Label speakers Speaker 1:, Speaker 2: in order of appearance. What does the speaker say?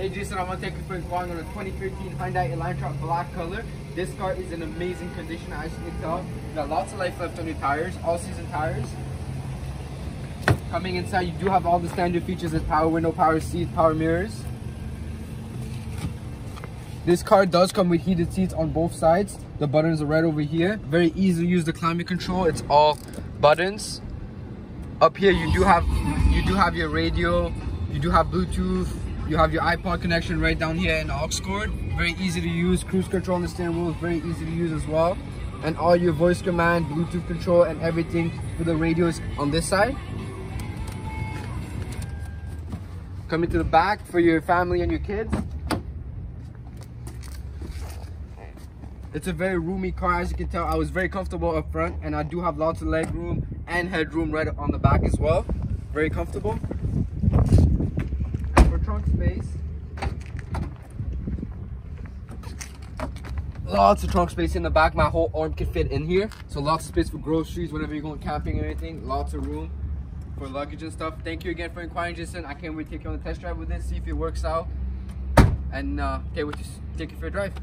Speaker 1: Hey Jason, I want to thank you for inquiring on a 2013 Hyundai Elantra black color. This car is in amazing condition as you can tell. You got lots of life left on your tires, all season tires. Coming inside, you do have all the standard features as power window, power seat, power mirrors. This car does come with heated seats on both sides. The buttons are right over here. Very easy to use the climate control. It's all buttons. Up here you do have you do have your radio, you do have Bluetooth, you have your iPod connection right down here in the aux cord. Very easy to use. Cruise control on the steering wheel is very easy to use as well. And all your voice command, Bluetooth control, and everything for the radios on this side. Coming to the back for your family and your kids. It's a very roomy car, as you can tell. I was very comfortable up front, and I do have lots of leg room and headroom right on the back as well. Very comfortable. Trunk space, lots of trunk space in the back. My whole arm can fit in here. So lots of space for groceries, whenever you're going camping or anything. Lots of room for luggage and stuff. Thank you again for inquiring, Jason. I can't wait to take you on a test drive with this, see if it works out. And uh, can't wait to take you for a drive.